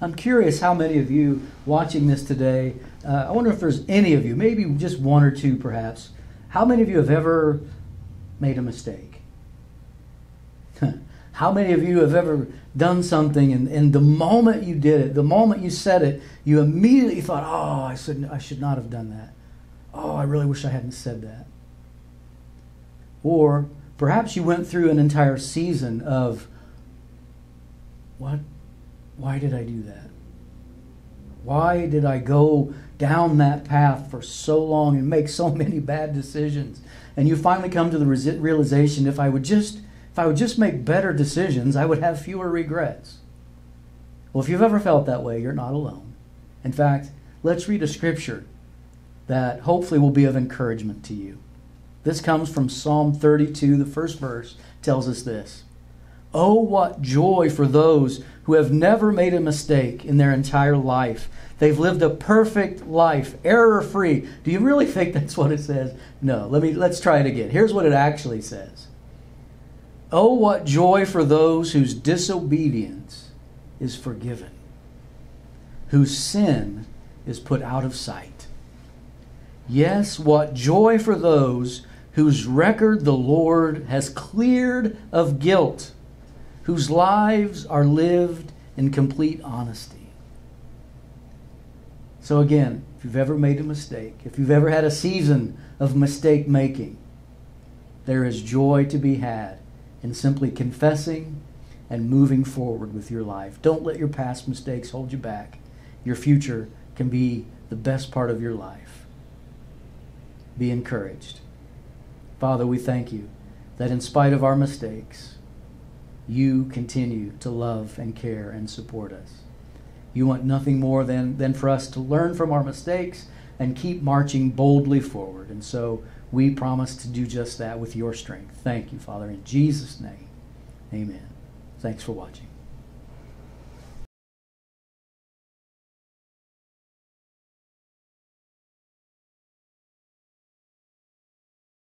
I'm curious how many of you watching this today, uh, I wonder if there's any of you, maybe just one or two perhaps, how many of you have ever made a mistake? how many of you have ever done something and, and the moment you did it, the moment you said it, you immediately thought, oh, I should, I should not have done that. Oh, I really wish I hadn't said that. Or perhaps you went through an entire season of, what? Why did I do that? Why did I go down that path for so long and make so many bad decisions? And you finally come to the realization if I would just if I would just make better decisions, I would have fewer regrets. Well, if you've ever felt that way, you're not alone. In fact, let's read a scripture that hopefully will be of encouragement to you. This comes from Psalm 32, the first verse tells us this Oh, what joy for those who have never made a mistake in their entire life. They've lived a perfect life, error free. Do you really think that's what it says? No. Let me let's try it again. Here's what it actually says. Oh, what joy for those whose disobedience is forgiven, whose sin is put out of sight. Yes, what joy for those whose record the Lord has cleared of guilt, whose lives are lived in complete honesty. So, again, if you've ever made a mistake, if you've ever had a season of mistake making, there is joy to be had in simply confessing and moving forward with your life. Don't let your past mistakes hold you back. Your future can be the best part of your life. Be encouraged. Father, we thank you that in spite of our mistakes, you continue to love and care and support us. You want nothing more than, than for us to learn from our mistakes and keep marching boldly forward. And so we promise to do just that with your strength. Thank you, Father. In Jesus' name, amen. Thanks for watching.